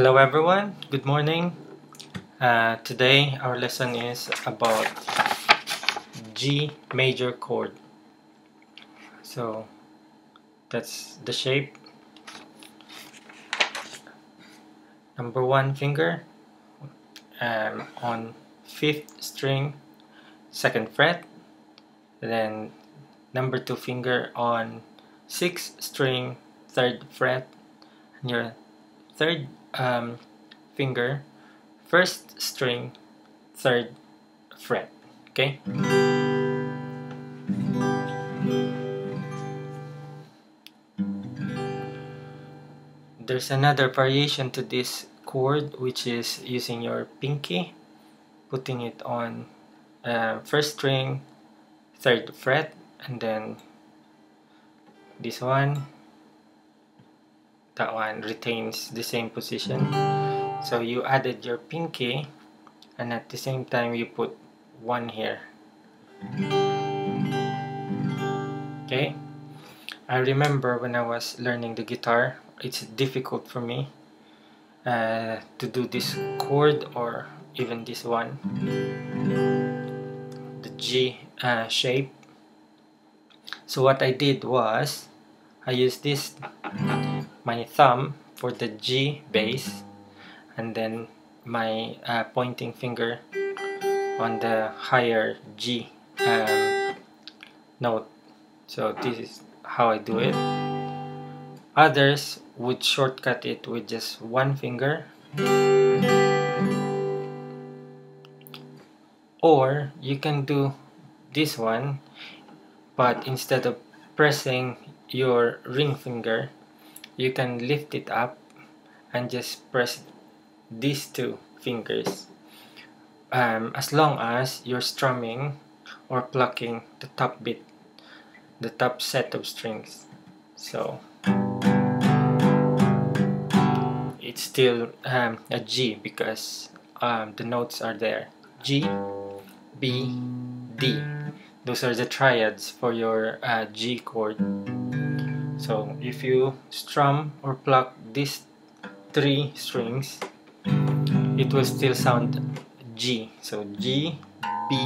Hello everyone, good morning. Uh, today our lesson is about G major chord. So that's the shape. Number one finger um, on fifth string, second fret. Then number two finger on sixth string, third fret. And your third um, finger, first string, third fret. Okay? There's another variation to this chord which is using your pinky, putting it on uh, first string, third fret, and then this one that one retains the same position. So you added your pinky and at the same time you put one here. Okay. I remember when I was learning the guitar it's difficult for me uh, to do this chord or even this one. The G uh, shape. So what I did was I used this my thumb for the G bass and then my uh, pointing finger on the higher G um, note. So this is how I do it. Others would shortcut it with just one finger. Or you can do this one but instead of pressing your ring finger you can lift it up and just press these two fingers. Um, as long as you're strumming or plucking the top bit the top set of strings. So it's still um, a G because um, the notes are there. G B D. Those are the triads for your uh, G chord so if you strum or pluck these three strings it will still sound G. So G B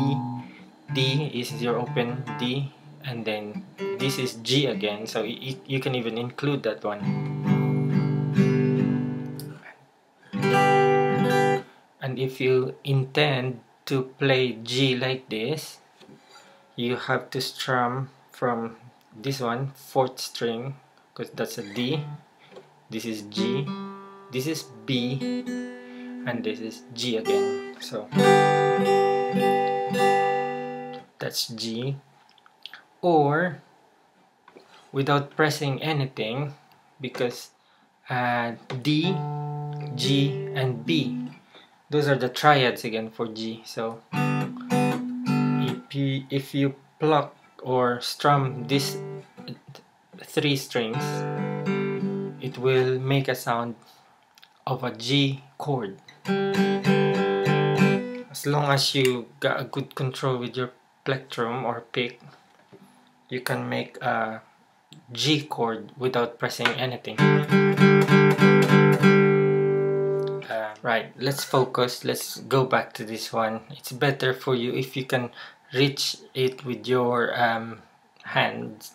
D is your open D and then this is G again. So you, you can even include that one. And if you intend to play G like this you have to strum from this one fourth string because that's a D. This is G. This is B. And this is G again. So that's G. Or without pressing anything because uh, D G and B. Those are the triads again for G. So if you, if you pluck or strum these three strings it will make a sound of a G chord. As long as you got a good control with your plectrum or pick you can make a G chord without pressing anything. Uh, right let's focus. Let's go back to this one. It's better for you if you can reach it with your um, hands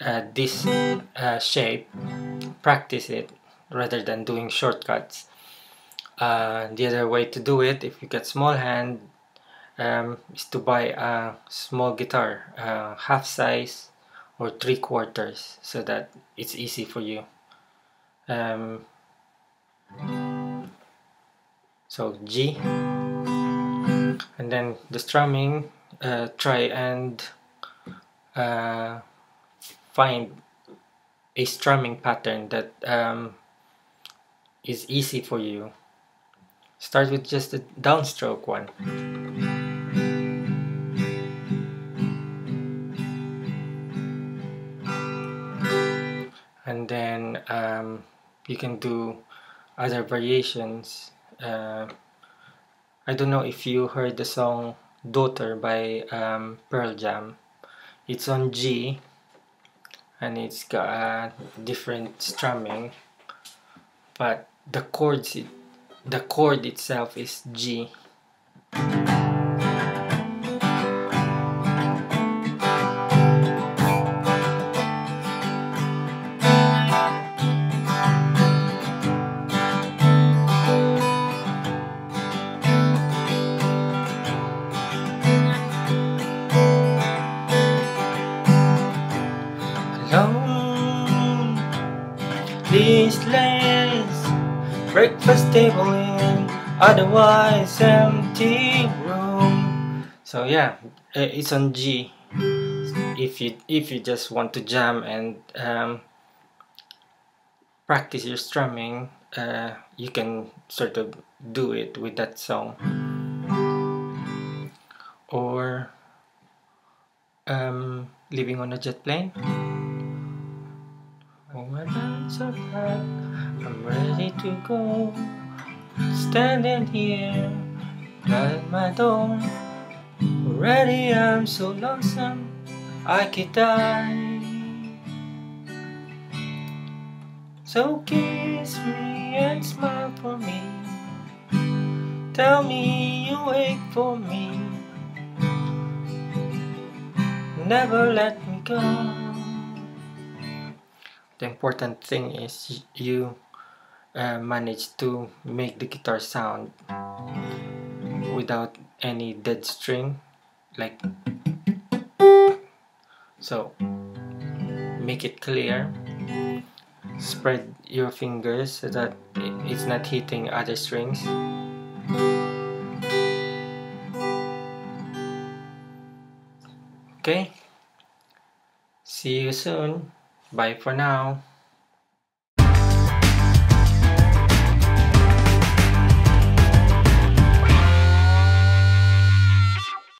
uh, this uh, shape practice it rather than doing shortcuts. Uh, the other way to do it if you get small hand um, is to buy a small guitar uh, half size or three quarters so that it's easy for you. Um, so G and then the strumming uh, try and uh, find a strumming pattern that um, is easy for you. Start with just the downstroke one. And then um, you can do other variations. Uh, I don't know if you heard the song Daughter by um, Pearl Jam. It's on G and it's got a different strumming but the chords the chord itself is G breakfast table in otherwise empty room. So yeah it's on G. If you if you just want to jam and um, practice your strumming uh, you can sort of do it with that song. Or um, leaving on a jet plane Oh, my bags are packed, I'm ready to go. Standing here, at my door. Already I'm so lonesome, I could die. So kiss me and smile for me. Tell me you wait for me. Never let me go the important thing is you uh, manage to make the guitar sound without any dead string like so make it clear. Spread your fingers so that it's not hitting other strings. Okay. See you soon Bye for now.